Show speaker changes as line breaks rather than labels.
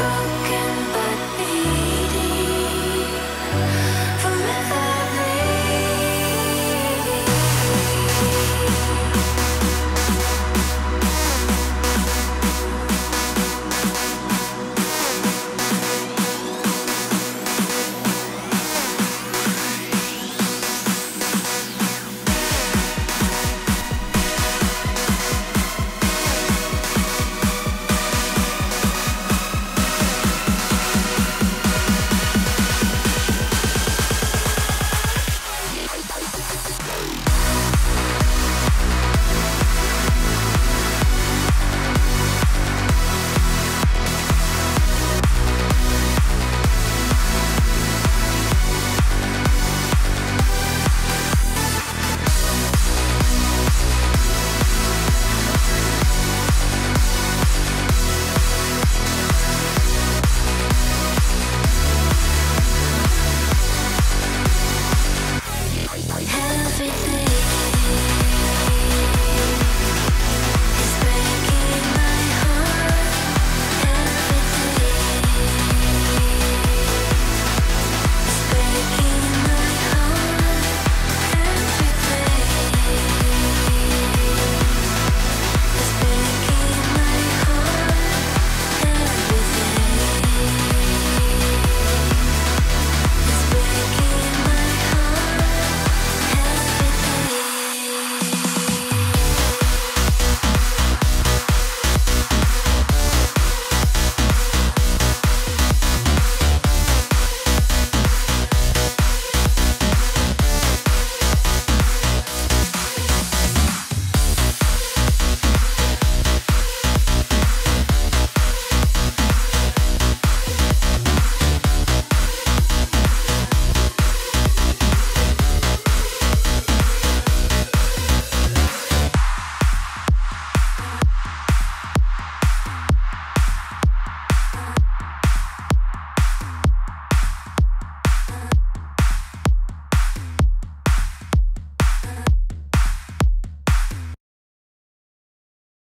broken, but.